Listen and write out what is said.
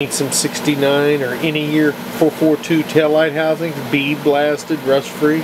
Need some 69 or any year 442 taillight housings, be blasted, rust free.